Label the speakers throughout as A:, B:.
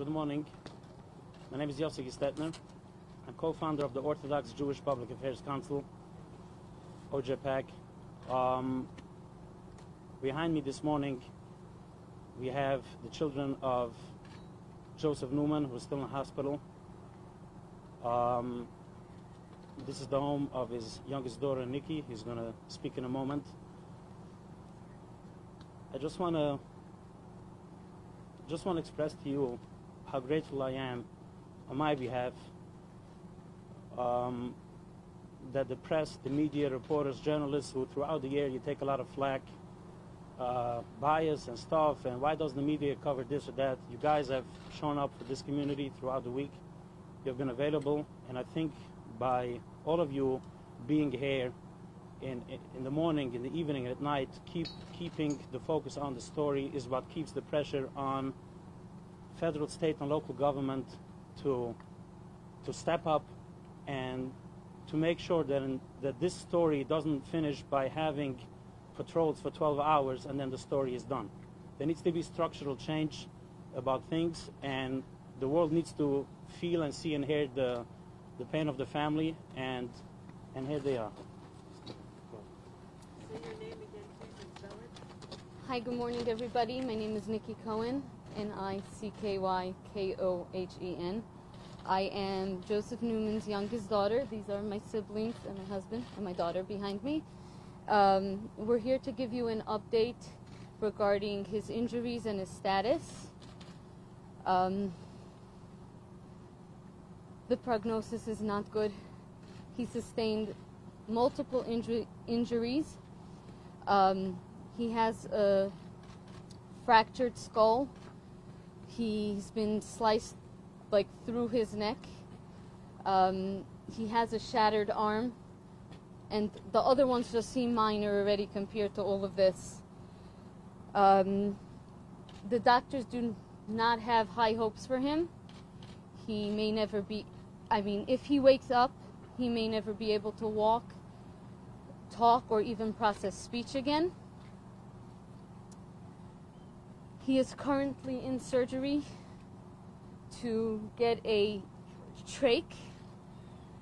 A: Good morning. My name is Yossi Gestetner. I'm co-founder of the Orthodox Jewish Public Affairs Council, OJPAC. Um, behind me this morning, we have the children of Joseph Neuman, who's still in hospital. Um, this is the home of his youngest daughter, Nicky. He's going to speak in a moment. I just want to just want to express to you how grateful I am on my behalf um, that the press, the media, reporters, journalists who throughout the year you take a lot of flack, uh, bias and stuff, and why doesn't the media cover this or that? You guys have shown up for this community throughout the week. You've been available, and I think by all of you being here in, in the morning, in the evening, at night, keep keeping the focus on the story is what keeps the pressure on federal, state, and local government to to step up and to make sure that in, that this story doesn't finish by having patrols for 12 hours and then the story is done. There needs to be structural change about things, and the world needs to feel and see and hear the the pain of the family, and and here they are.
B: Hi, good morning, everybody. My name is Nicky Kohen, N I C K Y K O H E N. I am Joseph Neuman's youngest daughter. These are my siblings and my husband and my daughter behind me. Um, we're here to give you an update regarding his injuries and his status. Um, the prognosis is not good. He sustained multiple injury, injuries. Um, he has a fractured skull. He's been sliced like through his neck. Um, he has a shattered arm, and the other ones just seem minor already compared to all of this. Um, the doctors do not have high hopes for him. He may never be, I mean, if he wakes up, he may never be able to walk, talk, or even process speech again. He is currently in surgery to get a trach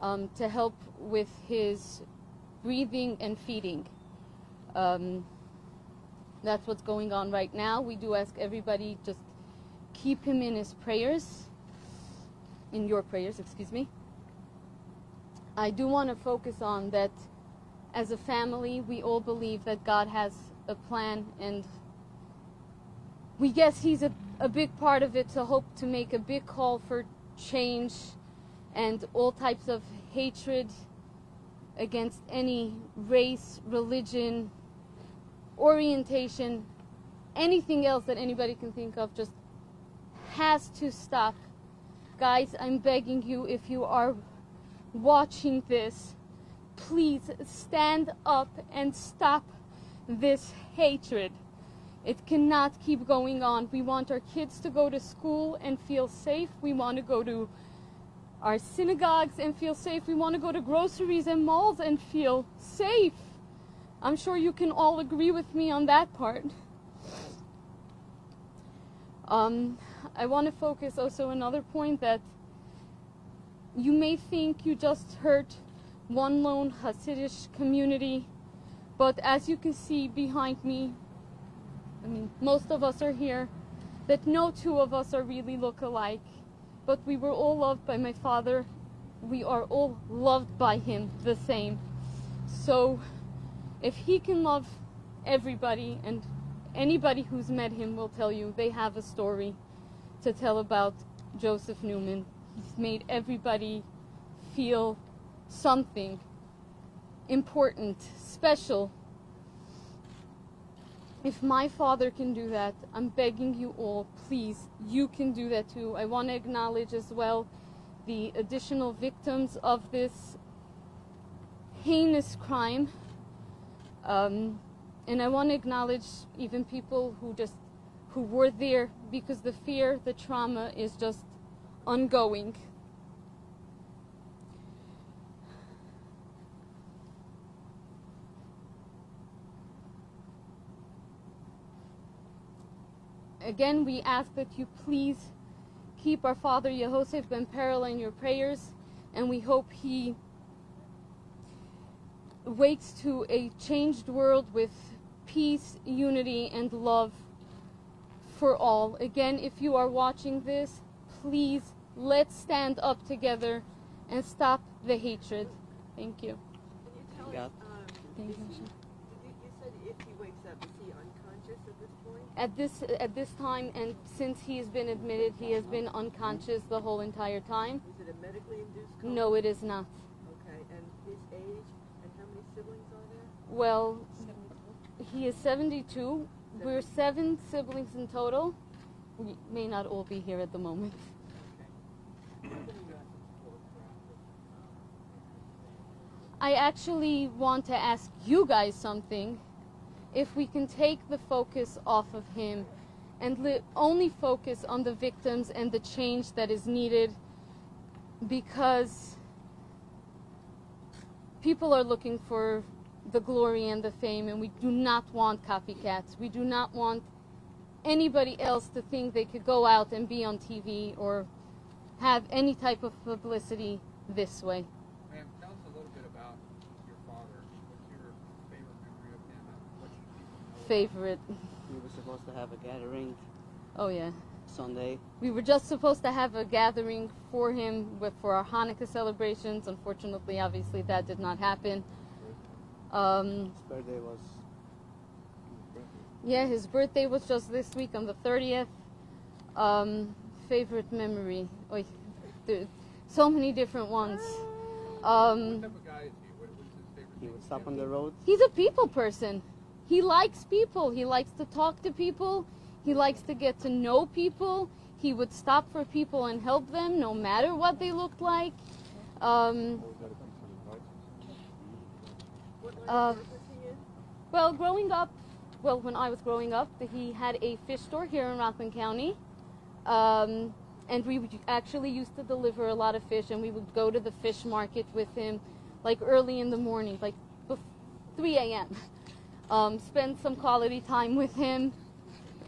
B: um, to help with his breathing and feeding. Um, that's what's going on right now. We do ask everybody just keep him in his prayers, in your prayers, excuse me. I do want to focus on that as a family, we all believe that God has a plan and we guess he's a, a big part of it to hope to make a big call for change and all types of hatred against any race, religion, orientation, anything else that anybody can think of just has to stop. Guys, I'm begging you, if you are watching this, please stand up and stop this hatred. It cannot keep going on. We want our kids to go to school and feel safe. We want to go to our synagogues and feel safe. We want to go to groceries and malls and feel safe. I'm sure you can all agree with me on that part. Um, I want to focus also another point that you may think you just hurt one lone Hasidic community, but as you can see behind me, I mean, most of us are here, that no two of us are really look alike, but we were all loved by my father. We are all loved by him the same. So, if he can love everybody, and anybody who's met him will tell you they have a story to tell about Joseph Neuman. He's made everybody feel something important, special. If my father can do that, I'm begging you all, please, you can do that too. I want to acknowledge as well the additional victims of this heinous crime. Um, and I want to acknowledge even people who just who were there because the fear, the trauma is just ongoing. Again, we ask that you please keep our father Yehosef Ben Perel in your prayers, and we hope he wakes to a changed world with peace, unity, and love for all. Again, if you are watching this, please let's stand up together and stop the hatred. Thank you.
C: Can you tell
D: Yeah.
C: us, um,
B: Thank you.
C: he, did you, you said if he wakes up, is he unconscious at this point?
B: At this at this time, and since he's been admitted, he has been unconscious the whole entire time.
C: Is it a medically induced coma?
B: No, it is not.
C: Okay, and his age, and how many siblings are there?
B: Well, he is 72. We're seven siblings in total. We may not all be here at the moment. I actually want to ask you guys something. If we can take the focus off of him and only focus on the victims and the change that is needed because people are looking for the glory and the fame, and we do not want copycats. We do not want anybody else to think they could go out and be on TV or have any type of publicity this way.
E: Ma'am, tell us a little bit about your father. What's your favorite memory of him and what should people know? about
B: Favorite.
D: We were supposed to have a gathering
B: Oh, yeah.
D: Sunday.
B: We were just supposed to have a gathering for him with, for our Hanukkah celebrations. Unfortunately, obviously, that did not happen. Um,
D: His birthday was
B: Yeah, his birthday was just this week on the 30th. Um, favorite memory. Oy, there, so many different ones. Um,
E: What type of guy is he? What, what's his favorite
D: he
E: thing
D: would stop on the road.
B: he's a people person. He likes people. He likes to talk to people. He likes to get to know people. He would stop for people and help them no matter what they looked like. Um, Uh? Well, growing up, well, when I was growing up, he had a fish store here in Rockland County. Um, and we actually used to deliver a lot of fish, and we would go to the fish market with him, like early in the morning, like 3 a.m. Um, spend some quality time with him.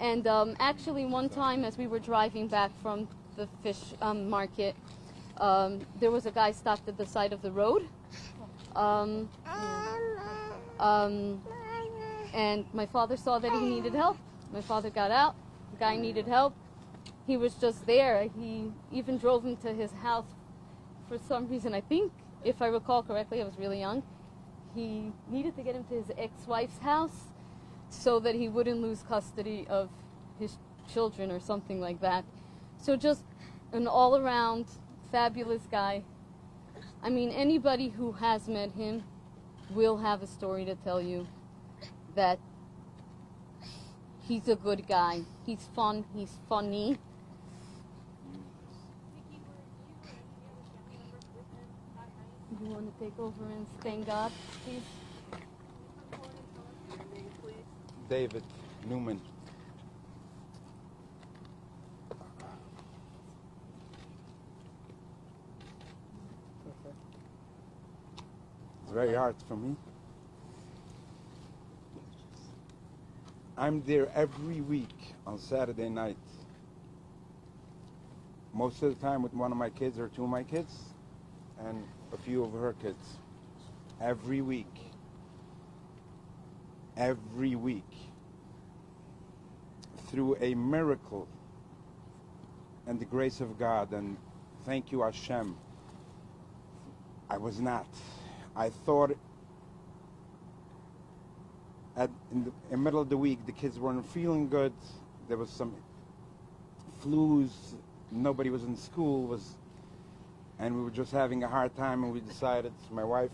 B: And um, actually, one time as we were driving back from the fish um, market, um, there was a guy stopped at the side of the road. Um, um, and my father saw that he needed help. My father got out. The guy needed help. He was just there. He even drove him to his house for some reason. I think, if I recall correctly, I was really young. He needed to get him to his ex-wife's house so that he wouldn't lose custody of his children or something like that. So just an all-around fabulous guy. I mean, anybody who has met him will have a story to tell you that he's a good guy. He's fun. He's funny. You want to take over and thank God, please?
F: David Neuman. It's very hard for me. I'm there every week on Saturday night. Most of the time with one of my kids or two of my kids and a few of her kids. Every week. Every week. Through a miracle and the grace of God and thank you Hashem. I was not. I thought at in the, in the middle of the week the kids weren't feeling good. There was some flus. Nobody was in school. Was and we were just having a hard time. And we decided, my wife,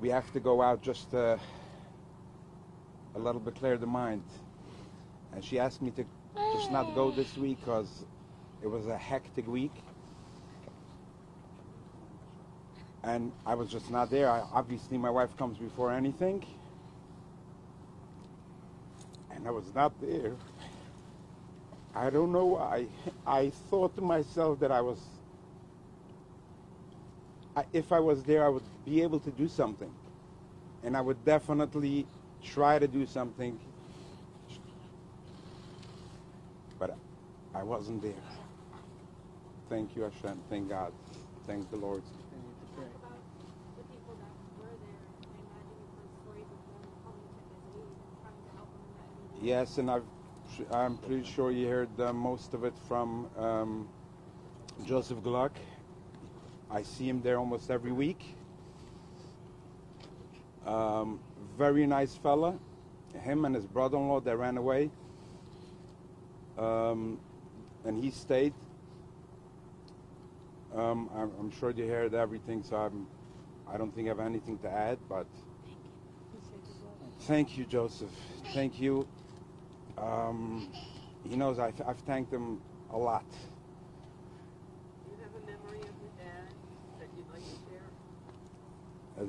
F: we have to go out just to a little bit clear the mind. And she asked me to just not go this week because it was a hectic week. And I was just not there. I, obviously, my wife comes before anything. And I was not there. I don't know why. I thought to myself that I was. I, if I was there, I would be able to do something. And I would definitely try to do something. But I wasn't there. Thank you, Hashem. Thank God. Thank the Lord. Yes, and I've, I'm pretty sure you heard uh, most of it from um, Joseph Gluck. I see him there almost every week. Um, very nice fella. Him and his brother-in-law, they ran away. Um, and he stayed. Um, I'm, I'm sure you heard everything, so I'm, I don't think I have anything to add, but thank you, Joseph. Thank you. Um, he knows I've, I've thanked him a lot.
C: Do you have a memory of your dad that you'd like to share?
F: As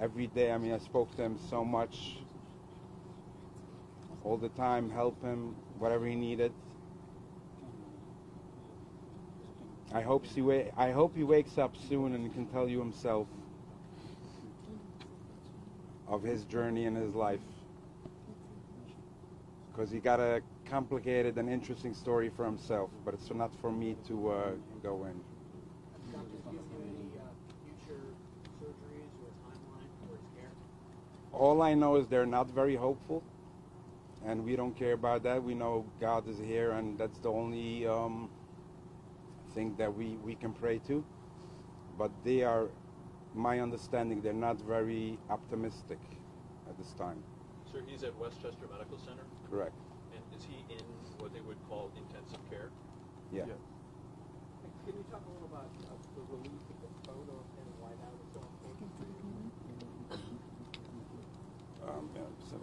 F: Every day, I mean, I spoke to him so much, all the time, help him, whatever he needed. I hope he I hope he wakes up soon and can tell you himself of his journey in his life, because he got a complicated and interesting story for himself, but it's not for me to uh, go in. All I know is they're not very hopeful, and we don't care about that. We know God is here, and that's the only um, thing that we, we can pray to. But they are, my understanding, they're not very optimistic at this time.
G: Sir, he's at Westchester Medical Center,
F: Correct.
G: and is he in what they would call intensive care?
F: Yeah.
G: Yeah.
E: Can you talk a little about uh, the release of the photo and why in White House so important for you?
F: Um, yeah so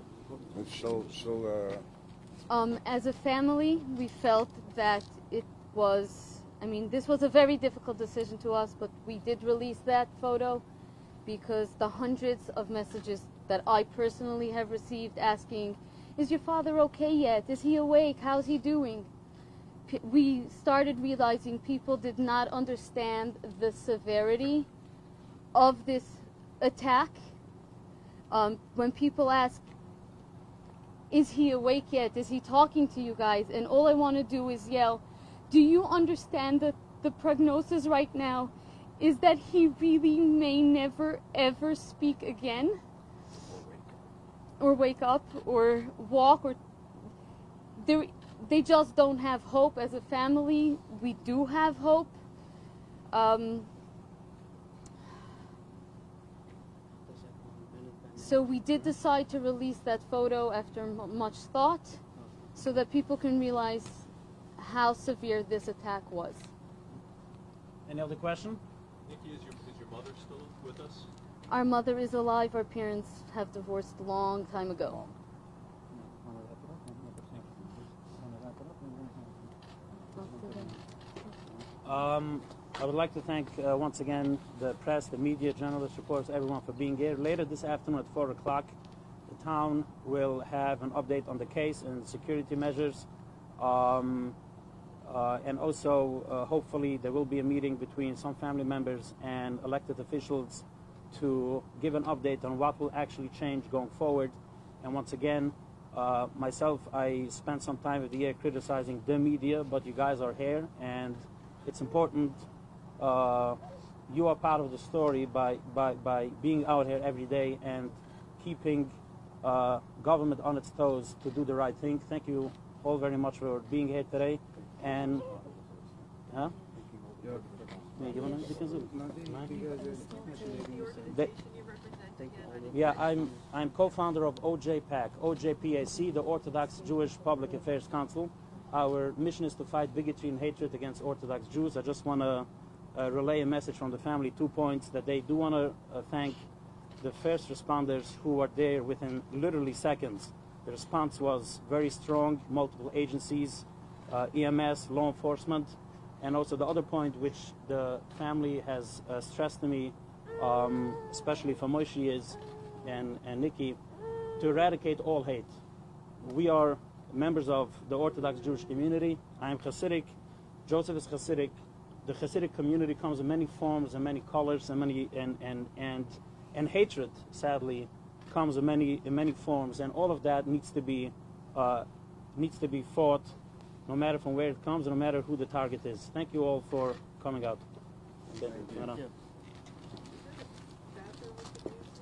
F: she'll, she'll, uh,
B: Um, as a family, we felt that it was, I mean, this was a very difficult decision to us, but we did release that photo because the hundreds of messages that I personally have received asking, Is your father okay yet? Is he awake? How's he doing? We started realizing people did not understand the severity of this attack. Um, when people ask, is he awake yet? Is he talking to you guys? And all I want to do is yell, Do you understand that the prognosis right now is that he really may never ever speak again? Or wake up or walk or they they just don't have hope as a family. We do have hope. Um, So we did decide to release that photo after much thought so that people can realize how severe this attack was.
A: Any other question?
G: Nicky, is your, is your mother still with us?
B: Our mother is alive, our parents have divorced a long time ago.
A: Um, I would like to thank uh, once again the press, the media, journalists, reporters, everyone for being here. Later this afternoon at 4 o'clock, the town will have an update on the case and security measures. Um, uh, and also, uh, hopefully, there will be a meeting between some family members and elected officials to give an update on what will actually change going forward. And once again, uh, myself, I spent some time of the year criticizing the media, but you guys are here, and it's important. Uh, you are part of the story by, by, by being out here every day and keeping uh, government on its toes to do the right thing. Thank you all very much for being here today. And, huh? Yeah, you wanna- you can zoom.
C: The organization you represent
D: Thank
C: again.
D: all of
A: Yeah, I'm I'm co-founder of OJPAC, OJPAC, the Orthodox Jewish Public Affairs Council. Our mission is to fight bigotry and hatred against Orthodox Jews. I just want to uh, relay a message from the family. Two points that they do want to uh, thank the first responders who were there within literally seconds. The response was very strong. Multiple agencies, EMS, law enforcement, and also the other point which the family has uh, stressed to me, um, especially for Moshe is and, and Nicky, to eradicate all hate. We are members of the Orthodox Jewish community. I am Hasidic. Joseph is Hasidic. The Hasidic community comes in many forms and many colors and many and and and and hatred, sadly, comes in many in many forms, and all of that needs to be uh, needs to be fought, no matter from where it comes, no matter who the target is. Thank you all for coming out.
C: Bathroom with the music?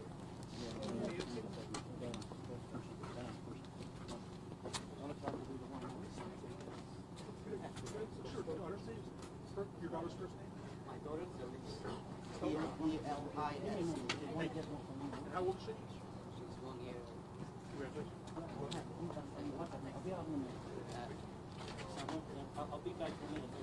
E: Your daughter's first name?
D: My daughter, T-E-L-I-S.
E: And how old is she?
D: She's one year old.
A: I'll be back in a minute.